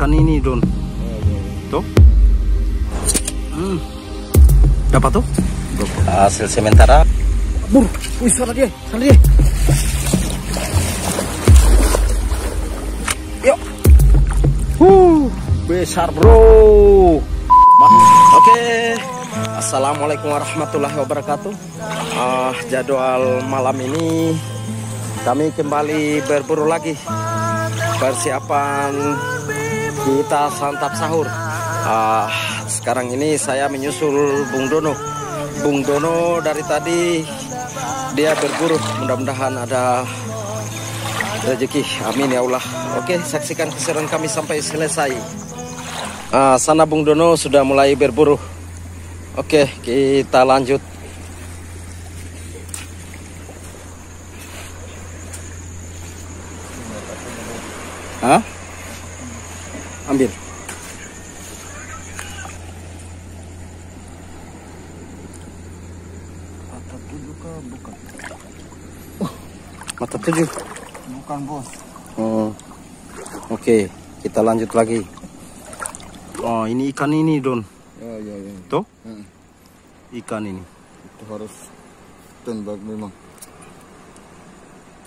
ikan ini Don. Tuh. Hmm. Dapat tuh? Hasil sementara. Bur, wih sana dia, sana dia. Yuk. Huh, besar bro. Oke. Assalamualaikum warahmatullahi wabarakatuh. Ah, jadwal malam ini kami kembali berburu lagi. Persiapan kita santap sahur. Ah, sekarang ini saya menyusul Bung Dono. Bung Dono dari tadi dia berburu. Mudah-mudahan ada rezeki. Amin ya Allah. Oke, saksikan keseruan kami sampai selesai. Ah, sana Bung Dono sudah mulai berburu. Oke, kita lanjut. Hah? Ambil. Mata tujuh ke bukan? Mata tujuh. Bukan bos. Oh. Oke, kita lanjut lagi. Oh, ini ikan ini, Don. Ya ya ya. Tuh, Hmm. ikan ini. Itu harus tembak memang.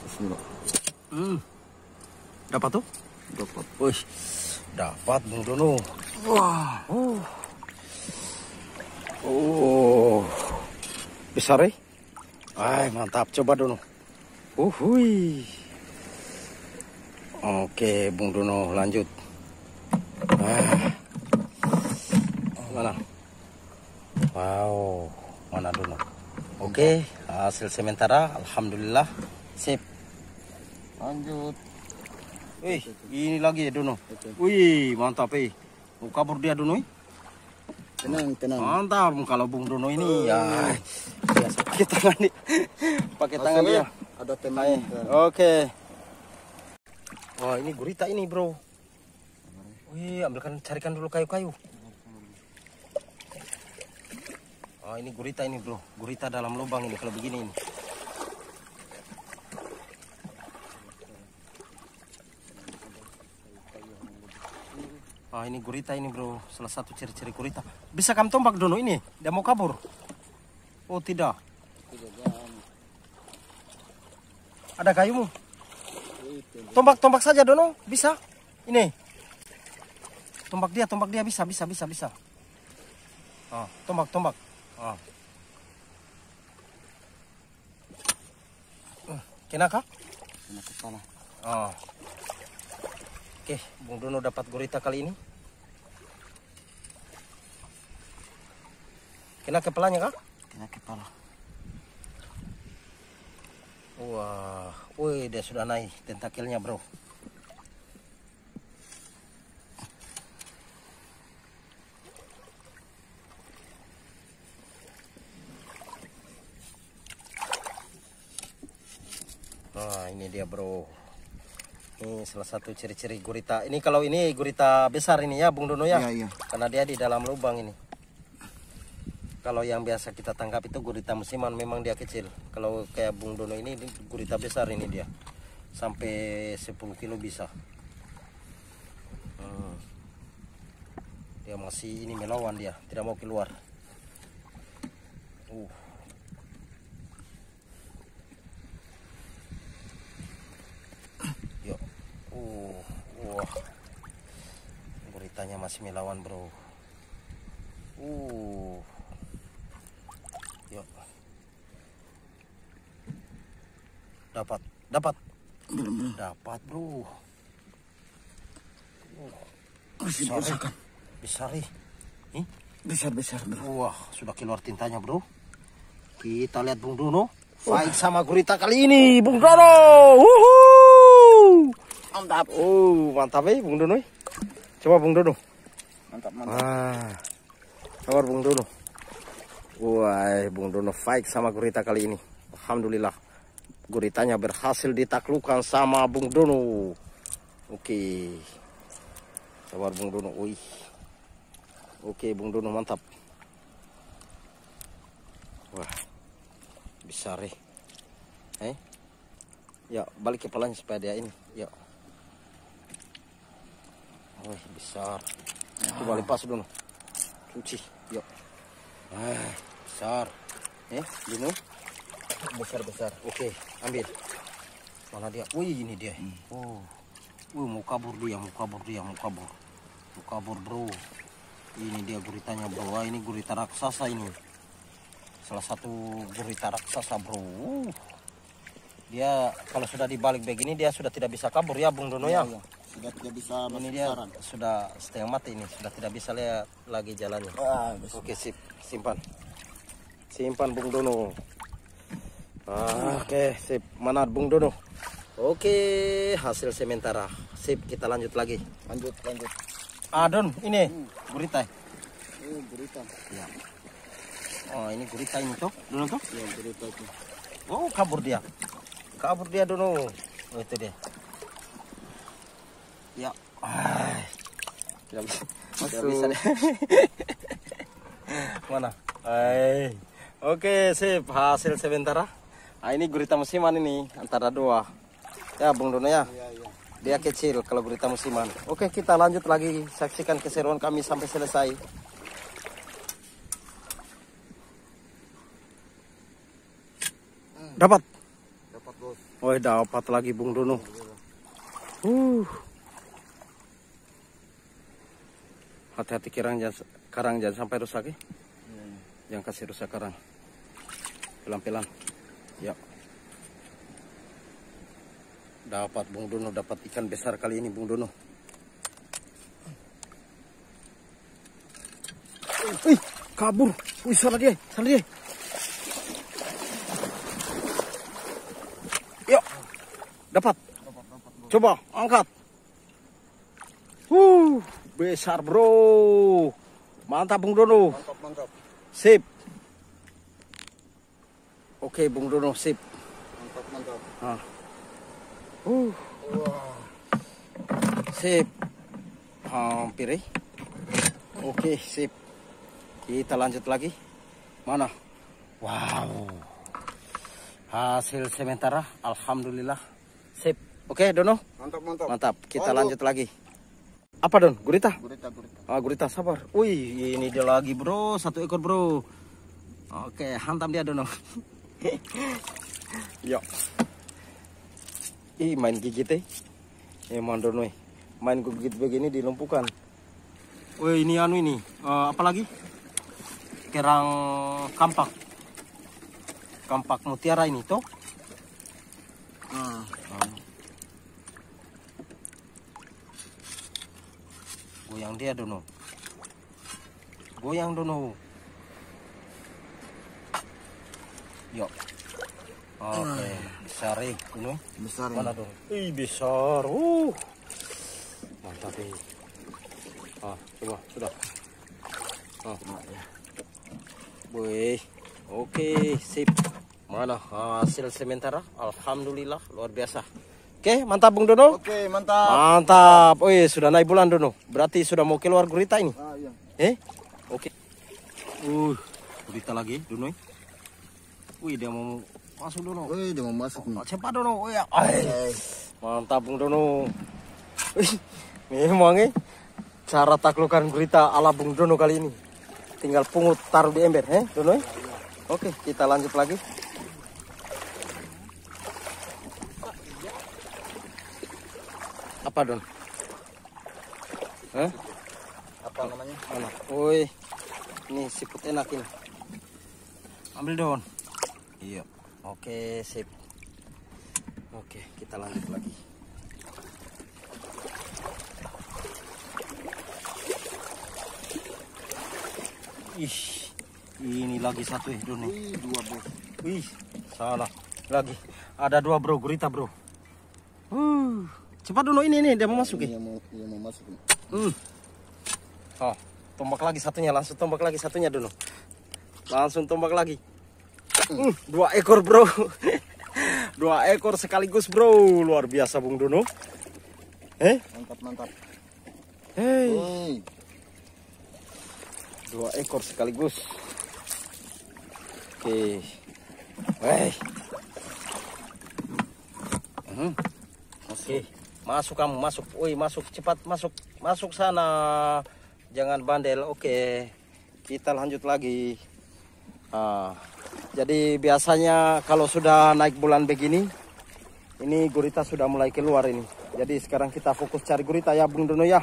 Bismillah. Hmm. Dapat tuh? Dapat. Wih, dapat Bung Dono. Wah. Oh. Oh. Besar eh? Ay, mantap. Coba Dono. Uhui. Oke, Bung Dono lanjut. Ah. Mana? Wow, mana Dono? Oke, hasil sementara alhamdulillah sip. Lanjut. Wih, ini lagi ya Dono. Wih, mantap eh. Mau kabur dia Dono. eh? Tenang tenang. Mantap kalau Bung Dono ini ya. Biasa pakai tangan nih. pakai tangan dia. Ada tenang. Oke. Wah, ini gurita ini, Bro. Wih, ambilkan carikan dulu kayu-kayu. Oh, ini gurita ini, Bro. Gurita dalam lubang ini kalau begini ini. Ah, ini gurita ini, Bro. Salah satu ciri-ciri gurita. Bisa kamu tombak Dono ini? Dia mau kabur. Oh, tidak. Ada kayumu? Tombak-tombak saja Dono, bisa. Ini. Tombak dia, tombak dia bisa, bisa, bisa, bisa. Ah, tombak, tombak. Ah. Eh, Kena kah? Kena kepala. Ah. Oke, Bung Dono dapat gurita kali ini. Kena kepalanya kah? Kena kepala. Wah, wih dia sudah naik tentakilnya bro. Nah ini dia bro. Ini salah satu ciri-ciri gurita. Ini kalau ini gurita besar ini ya Bung Dono ya. Iya iya. Karena dia di dalam lubang ini. Kalau yang biasa kita tangkap itu gurita musiman memang dia kecil. Kalau kayak Bung Dono ini, gurita besar ini dia. Sampai 10 kilo bisa. Hmm. Dia masih ini melawan dia, tidak mau keluar. Uh. Yuk. Uh, wah. Guritanya masih melawan, Bro. Uh. Yuk. Dapat, dapat. Belum belum. Dapat, Bro. Masih Besar, besar eh. Besar, eh. Nih. besar besar bro. Wah, sudah keluar tintanya, Bro. Kita lihat Bung Dono. Fight sama gurita kali ini, Bung Dono. Mantap. Oh, mantap eh, Bung Dono. eh. Coba Bung Dono. Mantap mantap. Ah, kabar Bung Dono. Wah, Bung Dono fight sama gurita kali ini. Alhamdulillah. Guritanya berhasil ditaklukkan sama Bung Dono. Oke. Sabar Bung Dono. Wih. Oke, Bung Dono mantap. Wah. Besar eh. Eh? Ya, balik kepalanya supaya dia ini. Ya. Oh, besar. Coba lepas dulu. Cuci. Yuk. Ah, besar. Eh, Dino. Besar-besar. Oke, ambil. Mana dia? Wih, ini dia. Oh. Wih, mau kabur dia, mau kabur dia, mau kabur. Mau kabur, bro. Ini dia guritanya, bro. Wah, ini gurita raksasa ini. Salah satu gurita raksasa, bro. Uh. Dia kalau sudah dibalik begini dia sudah tidak bisa kabur ya, Bung Dono ya. Iya, Sudah tidak bisa Ini dia sudah setengah mati ini, sudah tidak bisa lihat lagi jalannya. Ah. Oke sip, simpan. Simpan Bung Dono. Ah, Oke sip, mana Bung Dono? Oke, hasil sementara. Sip, kita lanjut lagi. Lanjut, lanjut. Adon, ini gurita. Eh, gurita. Ya. Oh, ini gurita ini tuh. Dono tuh. Iya, gurita itu. Oh, kabur dia. Kabur dia Dono. Oh, itu dia. Ya. Ah. Tidak bisa. Tidak bisa deh. Mana? Hai. Oke, sip. Hasil sementara. Ah, ini gurita musiman ini antara dua. Ya, Bung Dono ya. Iya, iya. Dia kecil kalau gurita musiman. Oke, kita lanjut lagi saksikan keseruan kami sampai selesai. Dapat. Dapat bos. Oh, dapat lagi Bung Dono. Uh. Hati-hati kerang jangan karang jangan sampai rusak ya. Jangan kasih rusak karang. Pelan-pelan. Ya. Dapat Bung Dono, dapat ikan besar kali ini Bung Dono. Ih, kabur. Wih, sana dia, sana dia. Yuk. Dapat. Coba angkat. Uh, besar bro. Mantap Bung Dono. Mantap, mantap. Sip. Oke Bung Dono, sip. Mantap, mantap. Ah. Uh, Wah. sip. Hampir eh. Oke, sip. Kita lanjut lagi. Mana? Wow. Hasil sementara, alhamdulillah. Sip. Oke, Dono. Mantap, mantap. Mantap. Kita Lanjut. lanjut lagi. Apa, Don? Gurita? Gurita, gurita. Ah, gurita sabar. Wih, ini dia lagi, Bro. Satu ekor, Bro. Oke, hantam dia, Dono. Yuk. Ih, main gigit eh. Emang Dono. eh. Main gigit begini dilumpuhkan. Wih, ini anu ini. Eh, apa lagi? Kerang kampak. Kampak mutiara ini, toh. Ah, Goyang dia Dono. Goyang Dono. Yuk. Oke, besar eh. Dono. besar Mana ini. dong? Ih, besar. Uh. Mantap eh. Ah, coba, sudah. Ah. Wih. Oke, sip. Mana hasil sementara? Alhamdulillah, luar biasa. Oke, mantap Bung Dono. Oke, mantap. Mantap. Wih, sudah naik bulan Dono. Berarti sudah mau keluar gurita ini. Ah, iya. Eh? Oke. Uh, gurita lagi Dono. Wih, dia mau masuk Dono. Wih, dia mau masuk. Oh, cepat Dono. Wih, ay. Mantap Bung Dono. Wih, memang eh cara taklukan gurita ala Bung Dono kali ini. Tinggal pungut taruh di ember, eh, Dono. eh? Oke, kita lanjut lagi. Apa Don? Hah? Apa namanya? Mana? Woi, ini siput enak ini. Ambil Don. Iya. Oke, sip. Oke, kita lanjut lagi. Ih, ini lagi satu ya Don. dua bos. Wih, salah. Lagi. Ada dua bro, gurita bro. Uh, cepat dulu ini nih, dia mau masuk ya. Iya mau, iya mau masuk. Hmm. Oh, tombak lagi satunya, langsung tombak lagi satunya dulu. Langsung tombak lagi. Hmm, dua ekor bro. dua ekor sekaligus bro, luar biasa Bung Dono. Eh, Mantap, mantap. hey, Wih, dua ekor sekaligus. Oke, Weh. Hmm. Oke, masuk kamu masuk. Woi masuk cepat masuk. masuk sana. Jangan bandel. Oke. Kita lanjut lagi. Ah, jadi biasanya kalau sudah naik bulan begini, ini gurita sudah mulai keluar ini. Jadi sekarang kita fokus cari gurita ya, Bung Dono ya.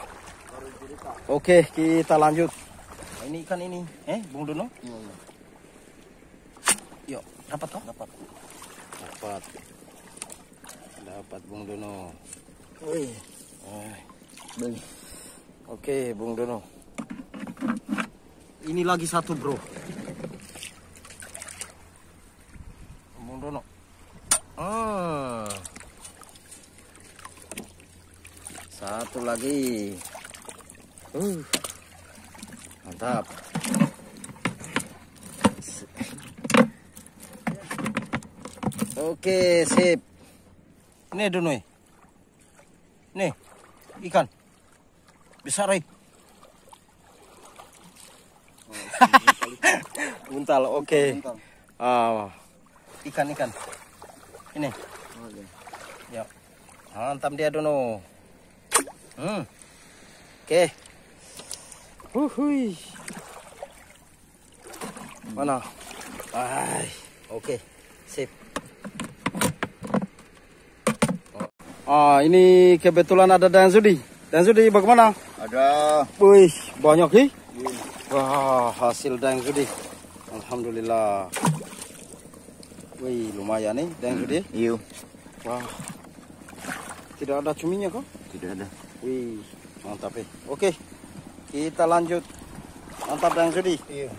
Oke, kita lanjut. Nah, ini ikan ini, eh, Bung Dono? Iya, iya. Yuk, dapat toh? Dapat. Dapat. Dapat Bung Dono. Wih. Eh. Oke, Bung Dono. Ini lagi satu, Bro. Bung Dono. Ah. Satu lagi. Uh. Mantap. Oke, sip. Nih, Dono. Nih, ikan. Besar, eh. Buntal, oke. Ah, ikan ikan. Ini, ya. Mantap dia Dono. Hmm. Oke. Uhui. Mana? Ay, oke. Sip. Ah, ini kebetulan ada Dan Sudi. Dan Sudi bagaimana? Ada. Wih, banyak sih. Iya. Wah, hasil Dan Sudi. Alhamdulillah. Wih, lumayan nih Dan Sudi. Iya. Wah. Tidak ada cuminya kok? Tidak ada. Wih, mantap ya. Oke, kita lanjut. Mantap Dan Sudi. Iya.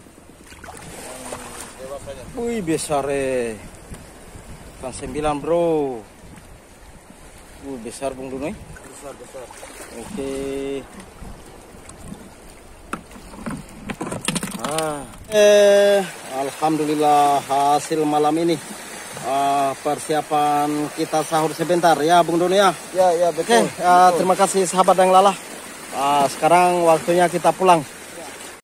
Wih, besar eh. Kan sembilan bro. Wih, besar Bung Dunoi. Besar besar. Oke. Ah. Eh, alhamdulillah hasil malam ini. Ah, persiapan kita sahur sebentar ya, Bung Doni ya. Ya ya Oke, betul. ah, terima kasih sahabat yang lalah. Ah, sekarang waktunya kita pulang.